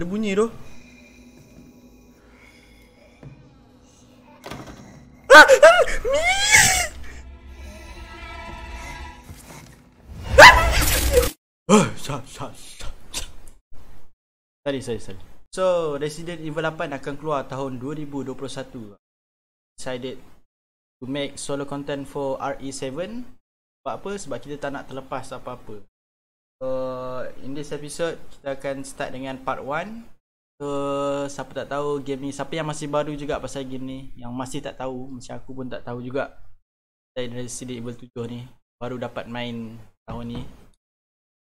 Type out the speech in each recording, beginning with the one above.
Ada bunyi tu. Ah, Mi! Sah, sah, sah, sah. Sorry, sorry, sorry. So, Resident Evil 8 akan keluar tahun 2021. Decided to make solo content for RE7. Sebab apa? Sebab kita tak nak terlepas apa-apa. So, in this episode, kita akan start dengan part 1. So, siapa tak tahu game ni, siapa yang masih baru juga pasal game ni, yang masih tak tahu, macam aku pun tak tahu juga. Dari Resident Evil 7 ni, baru dapat main tahun ni.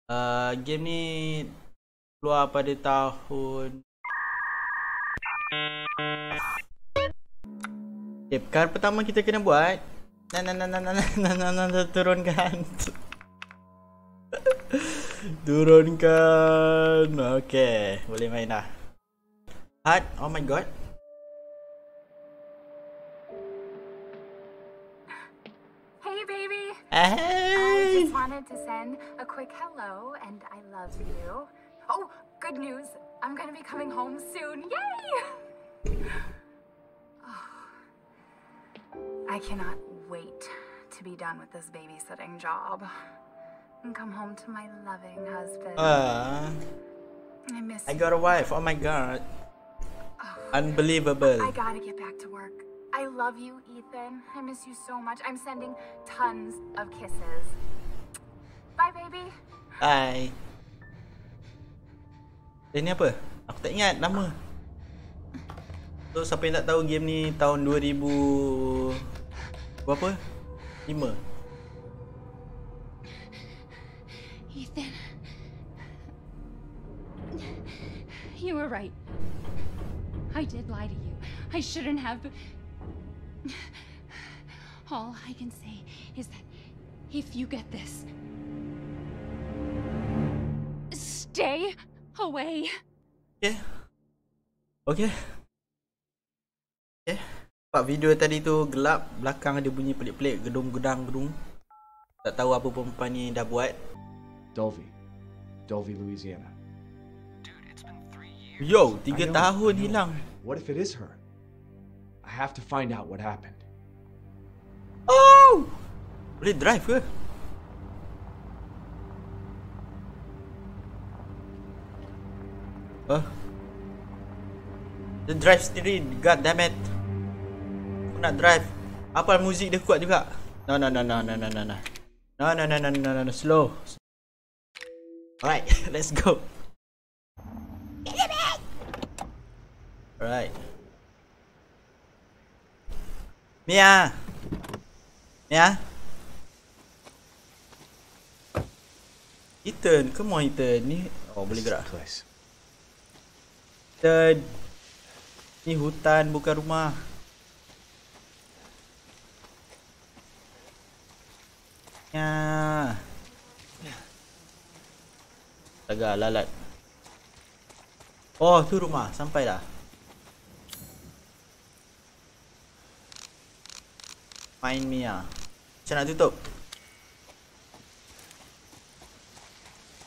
Uh, game ni keluar pada tahun Okay, perkara pertama kita kena buat na na na na na na na na na na turunkan turunkan okay boleh main dah hard oh my god Hey, baby. Eh, hey. I just wanted to send a quick hello and I love you. Oh, good news. I'm gonna be coming home soon. Yay! Oh. I cannot wait to be done with this babysitting job and come home to my loving husband. uh, I miss I got a wife oh my god unbelievable I gotta get back to work. I love you, Ethan. I miss you so much. I'm sending tons of kisses. Bye, baby. Hai Dia ni apa? Aku tak ingat nama So siapa yang tak tahu game ni tahun 2000 Berapa? 5 Ethan. You were right. I did lie to you. I shouldn't have. All I can say is that if you get this, stay away. Okay Okay Okay Sebab video tadi tu gelap Belakang ada bunyi pelik-pelik Gedung-gedang gedung Tak tahu apa perempuan ni dah buat Dulvey. Dulvey, Louisiana. Yo, 3 know, tahun hilang What if it is her? I have to find out what happened. Oh Boleh drive ke? Huh? Dia drive sendiri God damn it Aku nak drive Apa muzik dia kuat juga no no no no no no No no no no no no no slow Alright let's go. Alright. Mia. Mia. Ethan, come on Ethan. Ni Oh boleh gerak. Ethan. Ni hutan bukan rumah. Ya Astaga lalat. Oh tu rumah. Sampai dah Find me ah. Macam nak tutup?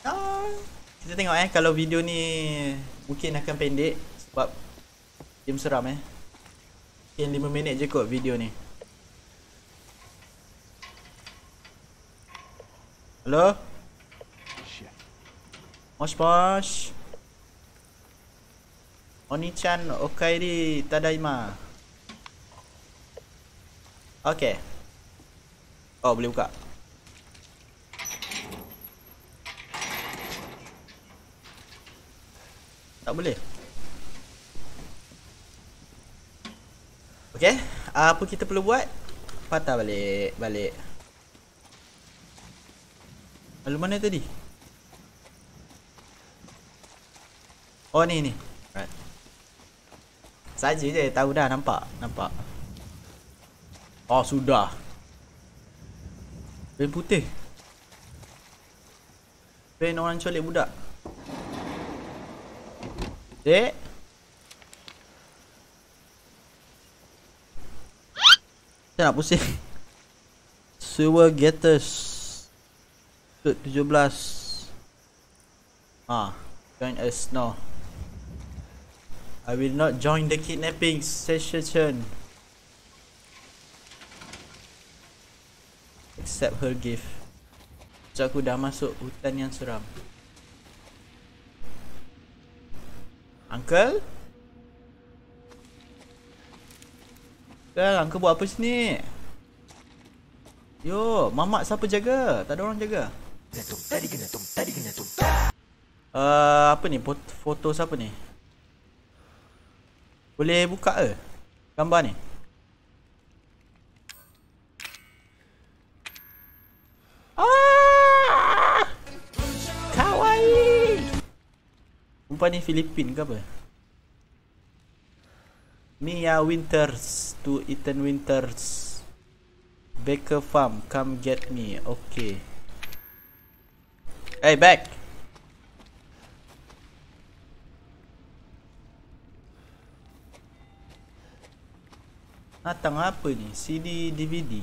Ah, Kita tengok eh. Kalau video ni Mungkin akan pendek Sebab Game seram eh. Mungkin 5 minit je kot video ni. Hello? もしもーし。お兄ちゃん、お帰り、ただいま。OK。お、ブリューか。Tak oh, boleh Okay Apa kita perlu buat Patah balik Balik Lalu mana tadi Oh ni ni. Right. Saja je tahu dah nampak? Nampak? Oh sudah. Ben putih. Ben orang colik budak. Dek Saya nak pusing. Sewer Getters Sud 17 Ah, Join us now I will not join the kidnapping session. Accept her gift. So aku dah masuk hutan yang seram. Uncle? Uncle, uncle buat apa sini? Yo, mamak siapa jaga? Tak ada orang jaga. Uh, apa ni? Foto, foto siapa ni? Boleh buka ke? Gambar ni. Ah! Kawaii. Perempuan ni Filipin ke apa? Mia Winters to Ethan Winters. Baker Farm, come get me. Okay. Hey, back. Datang apa ni? CD, DVD.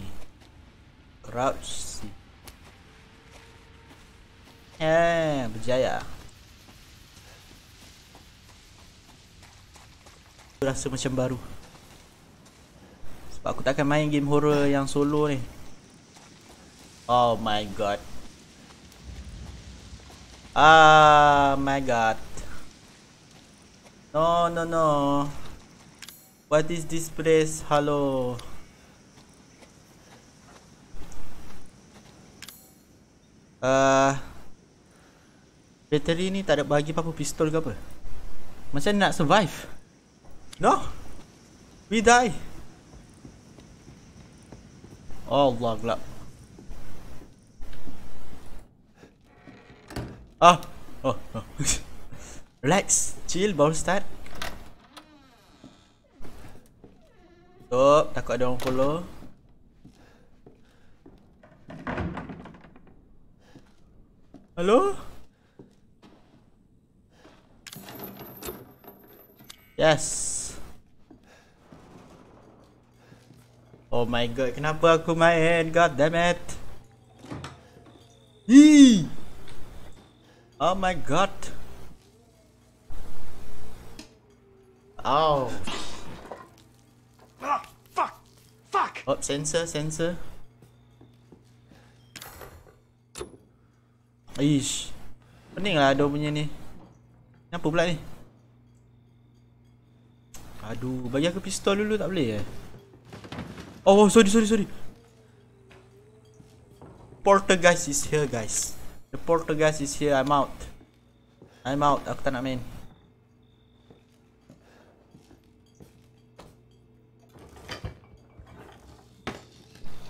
Crouch C. Eh, berjaya. Rasa macam baru. Sebab aku takkan main game horror yang solo ni. Oh my god. Ah my god. No no no. What is this place? Hello. Uh, battery ni tak ada bagi apa-apa pistol ke apa? Macam nak survive? No. We die. Allah gelap. Ah. Oh. oh. Relax. Chill baru start. Stop, takut ada orang follow. Hello? Yes. Oh my god, kenapa aku main? God damn it. Hee. Oh my god. Oh. Ah, fuck! Fuck! Oh, sensor, sensor. Ish. Pening lah ada punya ni. Kenapa pula ni? Aduh, bagi aku pistol dulu tak boleh eh? Oh, oh sorry, sorry, sorry. Portergeist is here, guys. The Portergeist is here. I'm out. I'm out. Aku tak nak main.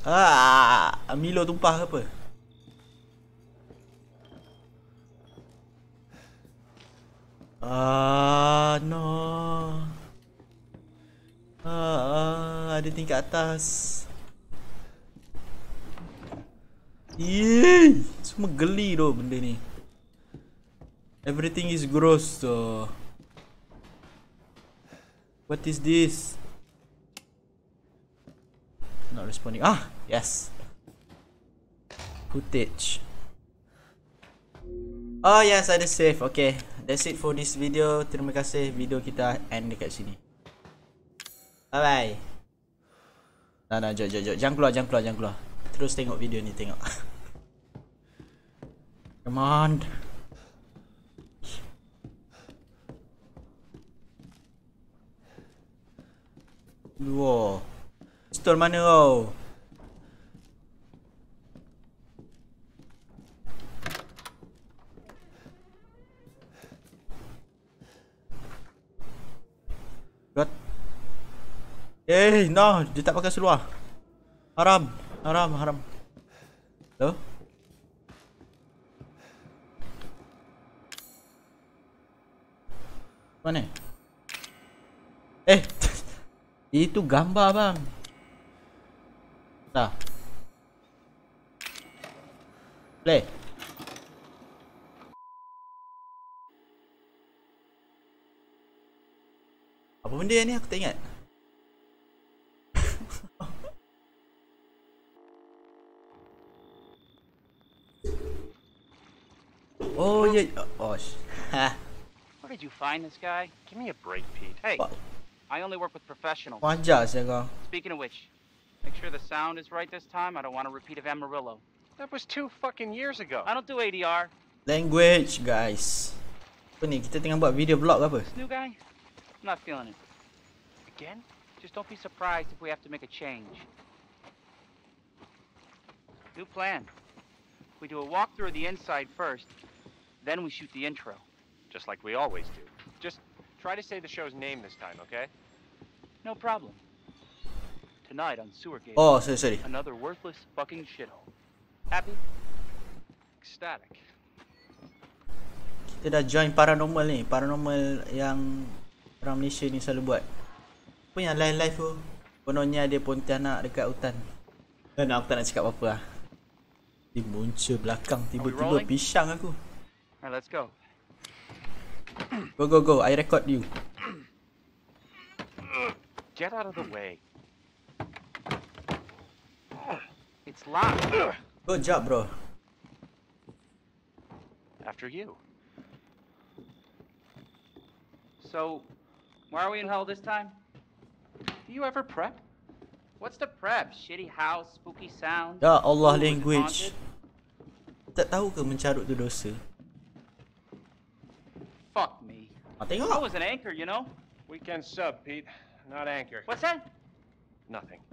Ah, Milo tumpah apa? Ah, no. Ah, ada tingkat atas. Yeay, semua geli tu benda ni. Everything is gross tu. What is this? Not responding. Ah, yes. Footage. Oh yes, ada save. Okay, that's it for this video. Terima kasih video kita end dekat sini. Bye bye. Nah, nah, jom, jom, jom. Jangan keluar, jangan keluar, jangan keluar. Terus tengok video ni, tengok. Come on. Wow. Store mana kau? Eh, no, dia tak pakai seluar. Haram, haram, haram. Hello? Mana? Eh, itu gambar bang. Dah. Play. Apa benda ni aku tak ingat. oh ya. Yeah. Oh. sh- are did you find this guy? Give me a break, Pete. Hey, I only work with professionals. Wajar saya kau. Speaking of which, make sure the sound is right this time. I don't want a repeat of Amarillo. That was two fucking years ago. I don't do ADR. Language guys. Apa ni? Kita tengah buat video vlog ke apa? This new guy, I'm not feeling it. Again? Just don't be surprised if we have to make a change. New plan. We do a walkthrough of the inside first, then we shoot the intro. Just like we always do. Just try to say the show's name this time, okay? No problem. Tonight on Sewergate, Oh, sorry sorry. another worthless fucking shithole. Happy? Ecstatic. Kita dah join paranormal ni. Paranormal yang orang Malaysia ni selalu buat. Apa yang live-live tu? Kononnya ada pontianak dekat hutan. Dan aku tak nak cakap apa-apa lah. Di munca belakang tiba-tiba pisang aku. Alright, let's go. Go go go, I record you. Get out of the way. It's locked. Good job bro. After you. So, why are we in hell this time? Do you ever prep? What's the prep? Shitty house, spooky sound. Ya Allah Ooh, is it language. haunted? Tak tahu ke mencarut tu dosa? Fuck me. Ah, I was an anchor, you know? Weekend sub, Pete. Not anchor. What's that? Nothing.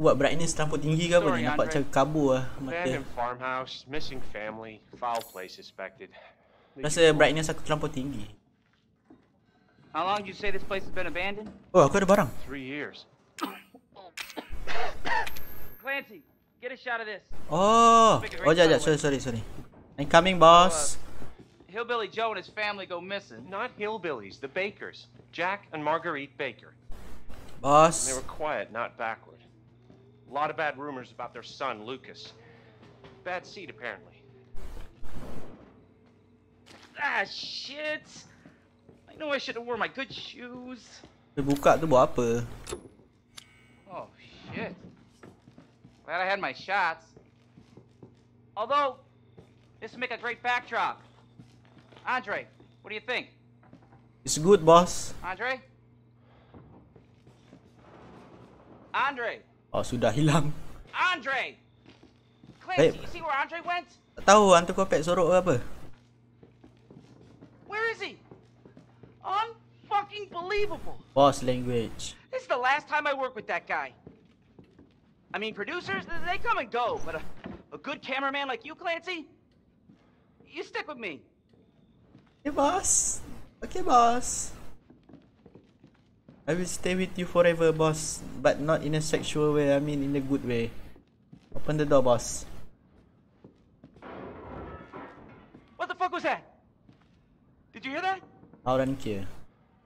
Buat brightness terlampau tinggi ke apa ni? Nampak macam kabur lah mata. Farmhouse, missing family, foul play suspected. Rasa brightness aku terlampau tinggi. How long did you say this place has been abandoned? Oh, aku ada barang. Three years. Clancy, get a shot of this. Oh. Oh, jap, jap. Sorry, sorry, sorry. I'm coming, boss. Hillbilly Joe and his family go missing. Not hillbillies, the Bakers. Jack and Marguerite Baker. And Boss. they were quiet, not backward. A lot of bad rumors about their son, Lucas. Bad seed, apparently. Ah, shit. I know I should have worn my good shoes. Dia buka tu buat apa? Oh, shit. Glad I had my shots. Although, this would make a great backdrop. Andre, what do you think? It's good, boss. Andre? Andre! Oh, sudah hilang. Andre! Clancy, you see where Andre went? Tak tahu hantu kopek sorok ke apa. Where is he? Unfucking believable. Boss language. This is the last time I work with that guy. I mean, producers, they come and go, but a, a good cameraman like you, Clancy, you stick with me. Okay, boss. Okay, boss. I will stay with you forever, boss. But not in a sexual way. I mean, in a good way. Open the door, boss. What the fuck was that? Did you hear that? Loud and clear.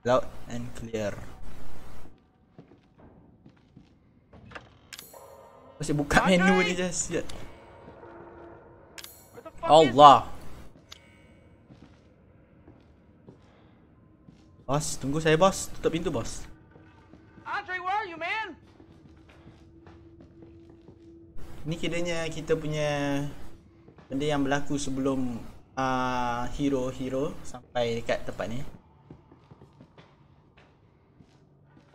Loud and clear. Masih buka Andre! menu ni just. Ya. Where is Allah. Bos, tunggu saya bos. Tutup pintu bos. Andre, where are you, man? Ni kiranya kita punya benda yang berlaku sebelum uh, hero-hero sampai dekat tempat ni.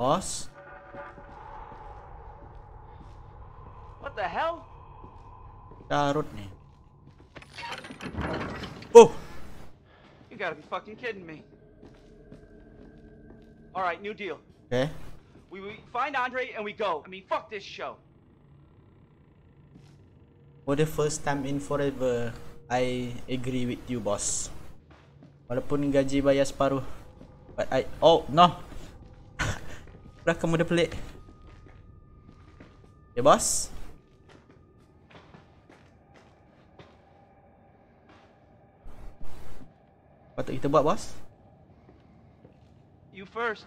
Bos, What the hell? carut ni. Oh, You gotta be fucking kidding me. Alright, new deal. okay. We, we find Andre and we go. I mean, fuck this show. For the first time in forever, I agree with you, boss. Walaupun gaji bayar separuh. But I... Oh, no! Belakang muda pelik. Okay, boss. Patut kita buat, boss? You first.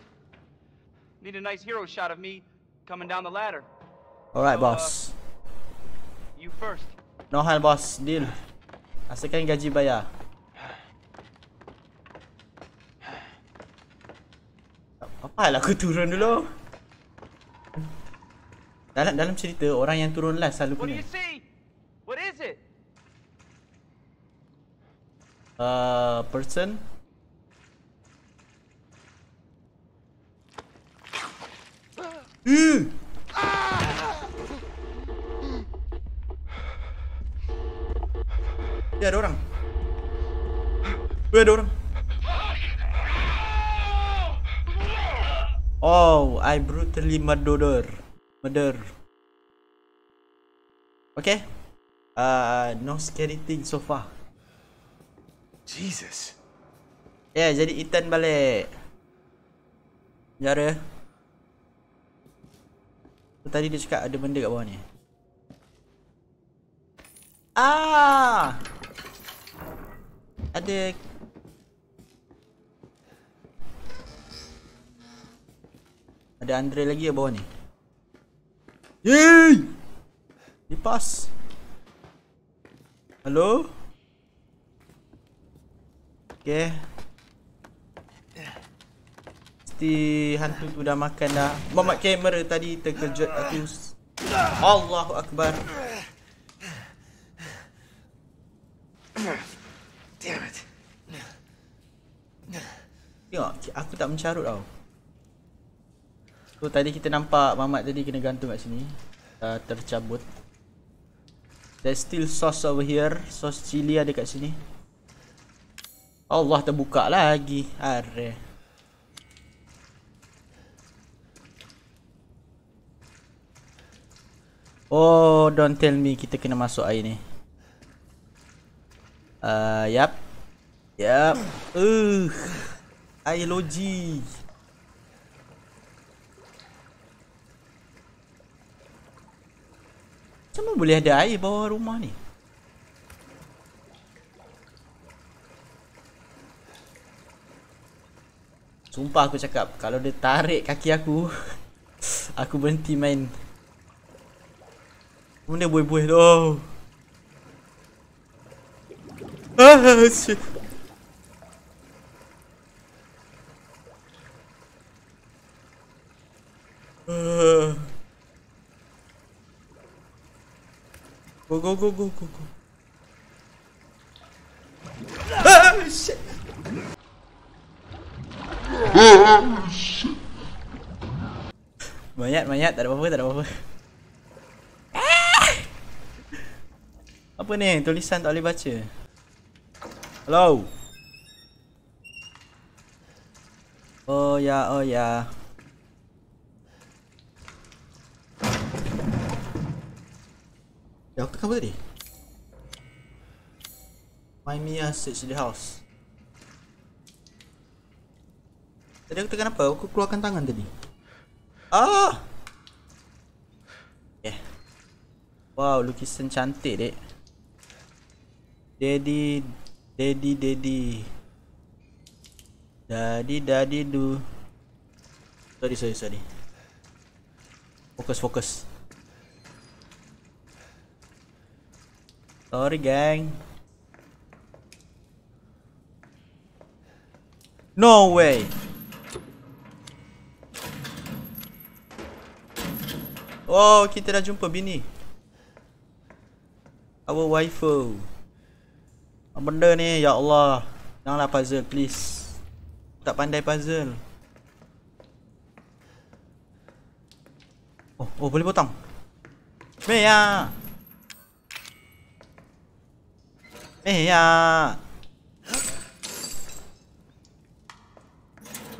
Need a nice hero shot of me coming down the ladder. Alright, So, uh, boss. You first. No hal, boss. Deal. Asalkan gaji bayar. Apa lah aku turun dulu. Dalam dalam cerita orang yang turun last selalu What do punya. you see? What is it? uh, person. Uh. Ya ada orang. Eh, ada orang. Oh, I brutally murder. Murder. Okay. Uh, no scary thing so far. Jesus. Ya, yeah, jadi Ethan balik. Jara. So, tadi dia cakap ada benda kat bawah ni. Ah! Ada Ada Andre lagi kat bawah ni. Yeay! Lipas. Hello? Okay. Mesti hantu tu dah makan dah. Mamat kamera tadi terkejut aku. Allahu Akbar. Damn it. Tengok, aku tak mencarut tau. So tadi kita nampak Mamat tadi kena gantung kat sini. Uh, tercabut. There's still sauce over here. Sauce cili ada kat sini. Allah terbuka lagi. Are. Oh, don't tell me kita kena masuk air ni. Uh, yap. Yap. Uh. Air loji. Macam mana boleh ada air bawah rumah ni? Sumpah aku cakap Kalau dia tarik kaki aku Aku berhenti main Benda buih-buih tu Ah, shit. Uh. Go go go go go go. Ah, shit. Mayat mayat tak ada apa-apa tak ada apa-apa. Ni? Tulisan tak boleh baca. Hello. Oh ya, oh ya. Ya, aku apa tadi? My Mia search the house. Tadi aku tekan apa? Aku keluarkan tangan tadi. Ah! Yeah. Wow, lukisan cantik, dek. Daddy, daddy, daddy. Daddy, daddy, do. Sorry, sorry, sorry. Fokus, fokus. Sorry, gang. No way. Oh, kita dah jumpa bini. Our waifu. Benda ni? Ya Allah. Janganlah puzzle, please. Tak pandai puzzle. Oh, oh boleh potong. Mea. Mea.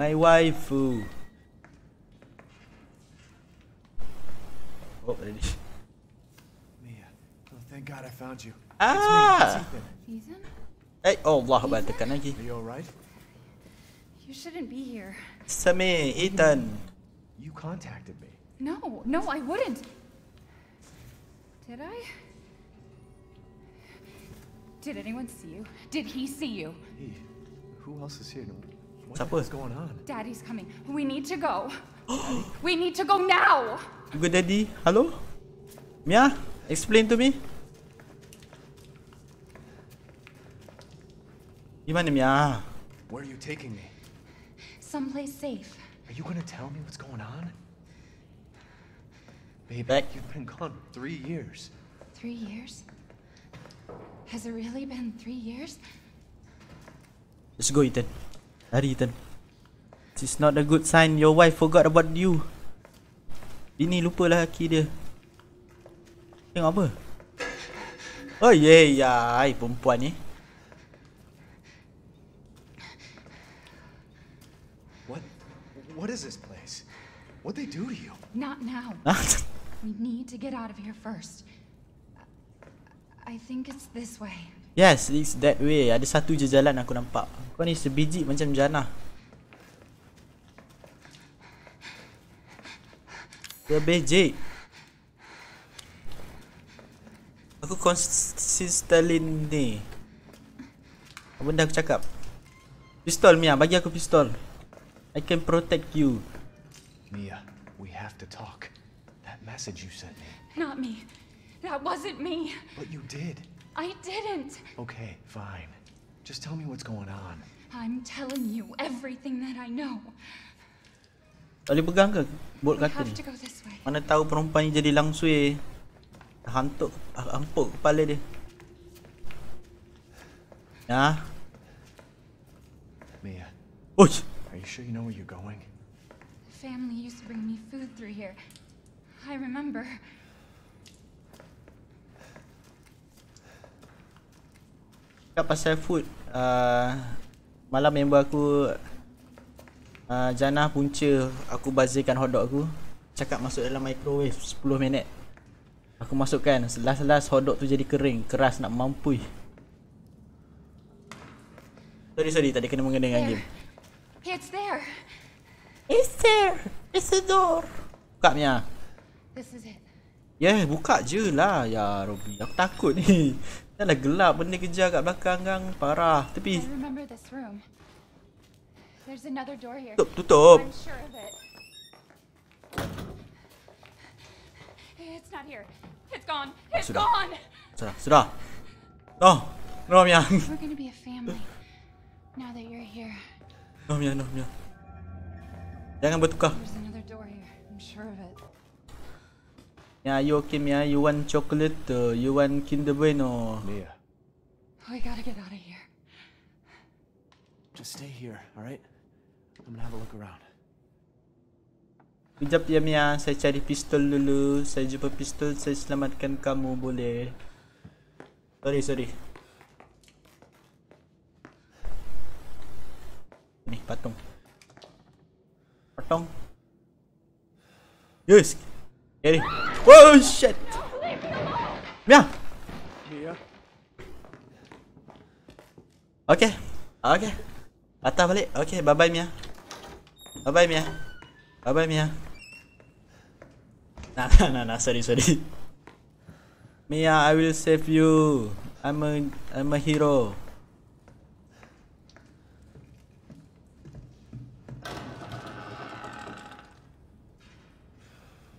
My waifu. Oh, ready. Mia. Oh, thank God I found you. Ah! It's Ethan. Ethan? Eh, oh Allah Akbar tekan lagi. Are you alright? You shouldn't be here. Sami, Ethan. You contacted me. No, no, I wouldn't. Did I? Did anyone see you? Did he see you? Hey, who else is here? What Siapa? the hell's going on? Daddy's coming. We need to go. we need to go now. Good daddy. Hello? Mia, explain to me. Di mana Where are you taking me? Someplace safe. Are you gonna tell me what's going on? Baby, Back. you've been gone three years. Three years? Has it really been three years? Let's go Ethan. Lari Ethan. This is not a good sign. Your wife forgot about you. Ini lupa lah laki dia. Tengok apa? Oh eh, yeah, ya, ai perempuan ni. What? What is this place? What they do to you? Not now. We need to get out of here first. I think it's this way. yes, it's that way. Ada satu je jalan aku nampak. Kau ni sebiji macam jannah. Sebiji. Aku consistent ni. Apa benda aku cakap? Pistol Mia, bagi aku pistol. I can protect you. Mia, we have to talk. That message you sent me. Not me. That wasn't me. But you did. I didn't. Okay, fine. Just tell me what's going on. I'm telling you everything that I know. Boleh pegang ke kaki have ni? to go this way. Mana tahu perempuan ni jadi langsui Hantuk Hampuk kepala dia Ya Mia, Uish are you sure you know where you're going? Family used to bring me food through here. I remember. Cakap pasal food uh, Malam member aku uh, Jannah punca Aku bazirkan hotdog aku Cakap masuk dalam microwave 10 minit Aku masukkan Last-last hotdog tu jadi kering Keras nak mampui Sorry sorry tadi kena mengena dengan There. game It's there. It's there It's the door Buka Mia This is it. Yeah, buka je lah ya Robi. Aku takut ni. Dah lah gelap benda kejar kat belakang kang. Parah. I remember this room. There's another door here. Tutup, tutup. I'm sure of it. It's not here. It's gone. It's Sudah. gone. Sudah, sudah. Oh, no Mia. We're gonna be a family. Now that you're here, No Mia, no Mia. Jangan bertukar. there's another door here. I'm sure of it. Mia, you okay Mia? You want chocolate? Uh, you want Kinder Bueno? Mia, We gotta get out of here. just stay here, alright? I'm gonna have a look around. Kejap ya Mia, saya cari pistol dulu. Saya jumpa pistol, saya selamatkan kamu boleh. Sorry, sorry. Ni patung. Patung. Yes. Carry. Oh shit. Mia. Mia? Okay. Okay. Patah balik. Okay, bye bye Mia. Bye bye Mia. Bye bye Mia. Nah, nah, nah, nah, sorry, sorry. Mia, I will save you. I'm a, I'm a hero.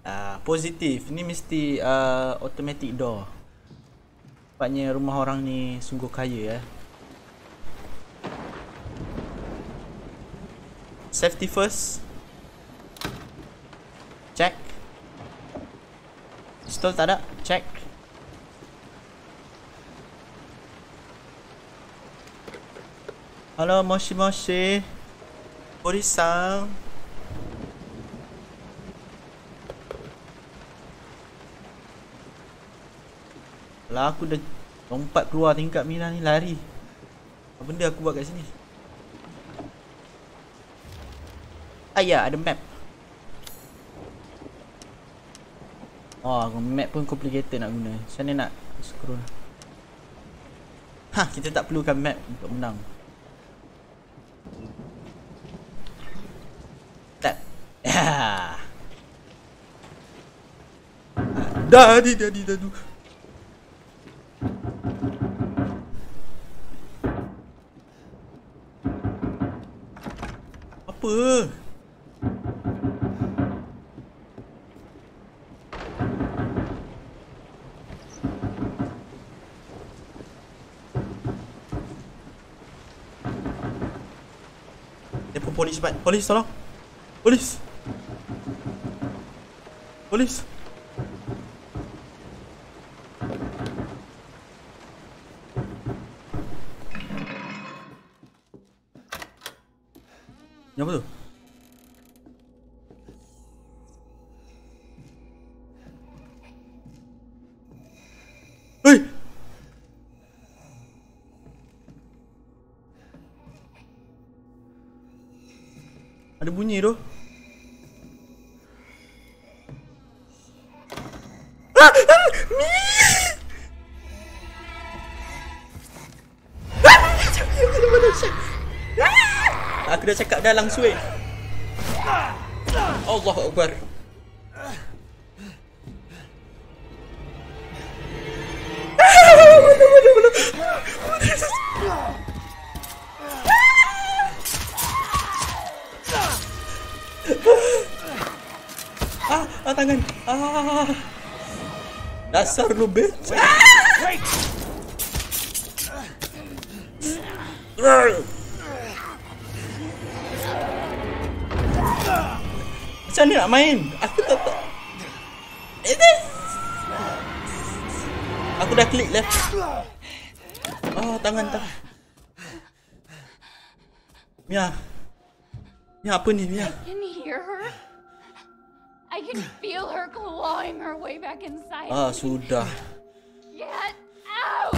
Ah, positif. Ni mesti uh, automatic door. Nampaknya rumah orang ni sungguh kaya eh. Safety first. Check. Pistol tak ada. Check. Hello, moshi moshi. Pori-san. Lah aku dah lompat keluar tingkat Mina ni lari. Apa benda aku buat kat sini? Ah ya, ada map. Oh, map pun complicated nak guna. Mana nak scroll? Ha, kita tak perlukan map untuk menang. Tak. Ya. Dah, dah, dah, dah, dah. Apa? Telefon polis cepat. Polis tolong. Polis. Polis. Aku dah cakap dah langsung eh. Allah Akbar. Ah, ah tangan. Ah. Dasar lu bitch. Macam mana nak main? Aku tak tak. Ini. Aku dah klik left. Oh, tangan tangan. Mia. Mia apa ni Mia? I can feel her clawing her way back inside. Ah, sudah. Get out!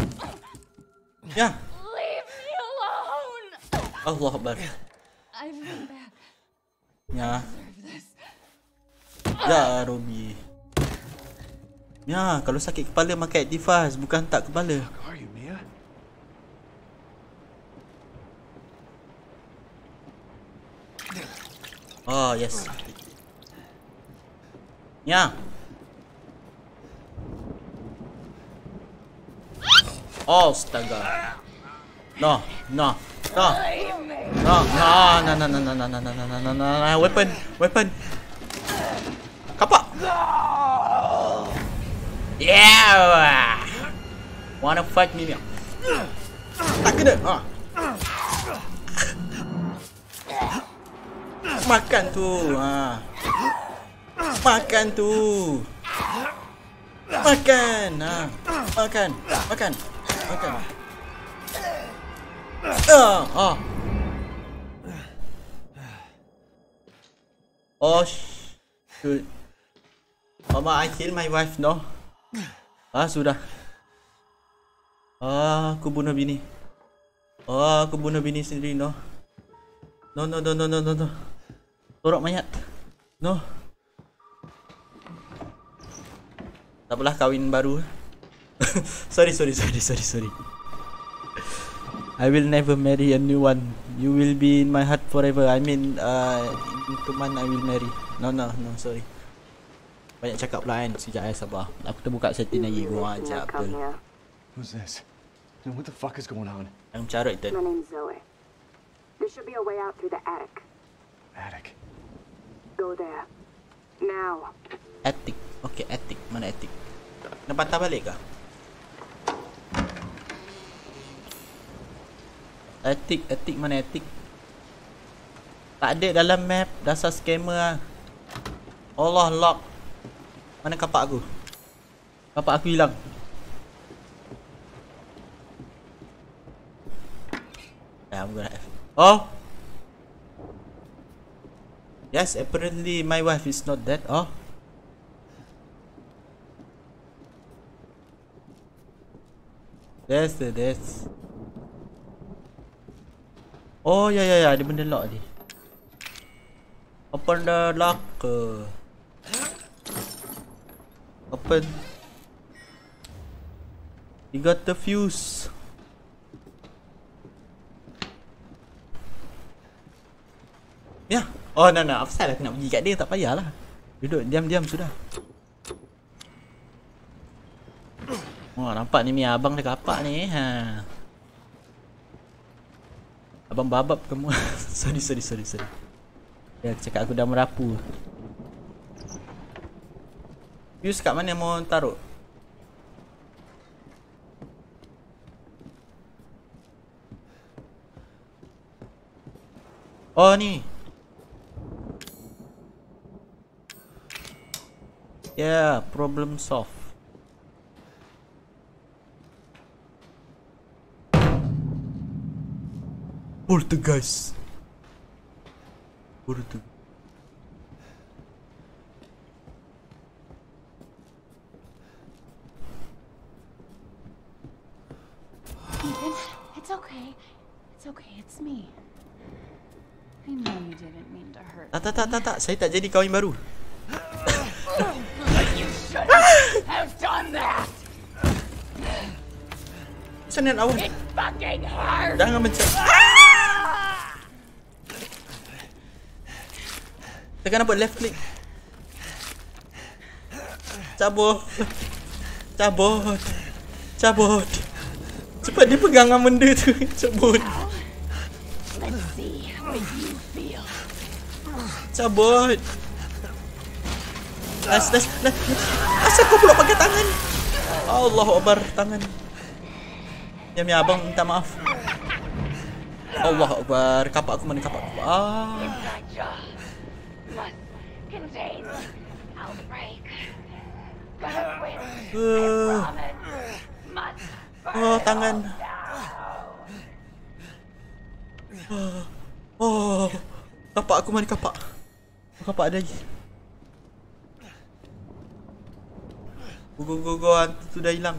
Mia. Leave me alone! Allah Akbar. I've been back. This. Ya Robi. Mia, kalau sakit kepala makan Actifaz, bukan tak kepala. Are you, Mia? Oh, yes. Oh, astaga. No, no, no. No, no, no, no, no, no, no, no, no, no, no, no, no, weapon, weapon. Kapak. Yeah. Wanna fight me, Mia? Tak kena. Ha. Makan tu. Ha. Makan tu. Makan. Ha. Makan. Makan. Makan. Ah. Ah. Oh, shoot. Mama, I kill my wife, no? Ah, sudah. Ah, aku bunuh bini. Oh, aku bunuh bini sendiri, no? No, no, no, no, no, no, no. Torok mayat. No. Tak apalah kahwin baru. sorry, sorry, sorry, sorry, sorry. I will never marry a new one. You will be in my heart forever. I mean, uh, in two months I will marry. No, no, no, sorry. Banyak cakap pula kan. Sekejap eh, sabar. Aku terbuka setting lagi. Gua ajar betul. Who's this? And what the fuck is going on? Yang carut tu. My name's Zoe. There should be a way out through the attic. Attic. Go there. Now. Attic. Okay, attic. Mana attic? Nak patah balik ke? Attic, attic mana attic? Tak ada dalam map. Dasar scammer lah. Allah lock. Mana kapak aku? Kapak aku hilang. I'm gonna F. Oh! Yes, apparently my wife is not dead. Oh. That's the that's. Oh ya ya ya, ada benda lock ni. Open the locker. Open. You got the fuse. Ya. Oh no no, apa salah aku nak pergi kat dia tak payahlah. Duduk diam-diam sudah. Wah, nampak ni mi abang dah kapak ni. Ha. Abang babab kamu. sorry sorry sorry sorry. Ya, cakap aku dah merapu. Fuse kat mana mau taruh? Oh ni. Yeah, problem solved. Buru tu. Ethan, it's okay. It's okay, it's me. I know you didn't mean to hurt. Tak tak tak tak tak. Saya tak jadi kahwin baru. Have done that! Fucking hard! Jangan mencet. Tekan apa? Left click. Cabut. Cabut. Cabut. Cepat dia pegang dengan benda tu. Cabut. Let's. Cabut. Las, las, las. Asal kau pula pakai tangan? Allahu Akbar, tangan. Ya, abang minta maaf. Allahu Akbar, kapak aku mana kapak aku? Ah. Uh, oh, tangan. Oh, oh, kapak aku mana kapak? Kapak ada lagi. Go go go hantu tu dah hilang.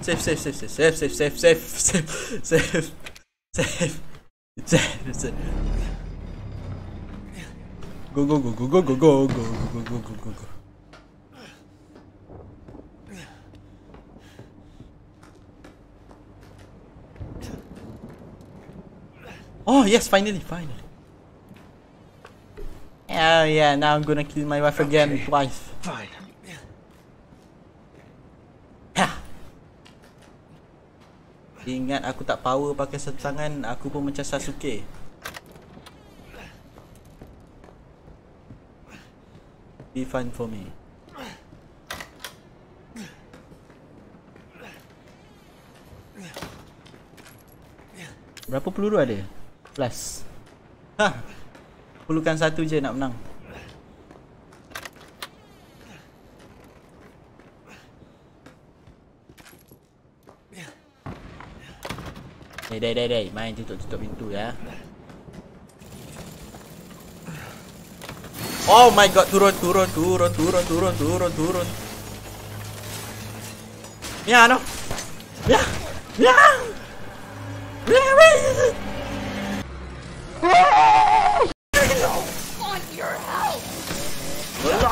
Save save save save save save save save save save save save save Go go go go go go go go go go go go go Oh yes finally finally Oh yeah now I'm gonna kill my wife again twice Fine. Ha. Ingat aku tak power pakai satu tangan, aku pun macam Sasuke. Be fun for me. Berapa peluru ada? Plus. Ha. Perlukan satu je nak menang. Dai dai dai dai, main tutup-tutup pintu ya. Oh my god, turun turun turun turun turun turun turun. Ya no. Ya. Ya. Ya.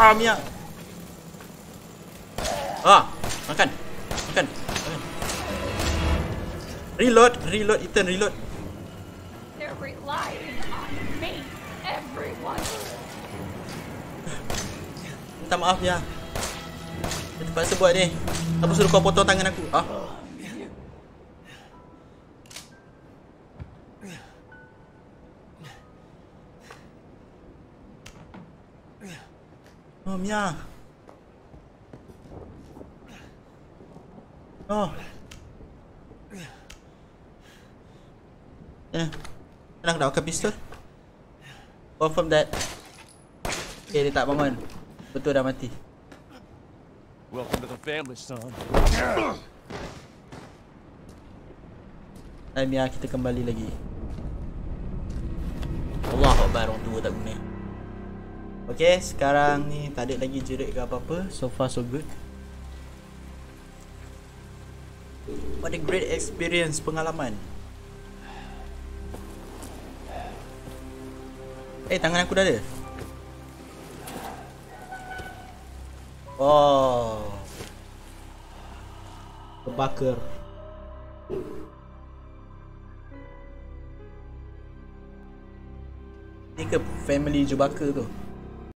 Ah, Mia. Ah, makan. Makan. makan. Reload, reload, Ethan, reload. They're relying on me, everyone. Minta maaf ya. Saya terpaksa buat ni. Apa suruh kau potong tangan aku? Ah. Oh, Mia. Oh. Eh. Kenapa nak pakai pistol? Confirm that. Okay, dia tak bangun. Betul dah mati. Welcome to the family, son. Dan Mia kita kembali lagi. Allah Akbar orang tua tak guna. Okay, sekarang ni tak ada lagi jerit ke apa-apa. So far so good. What a great experience, pengalaman. Eh, tangan aku dah ada. Oh. Terbakar. Ni ke family Jubaka tu?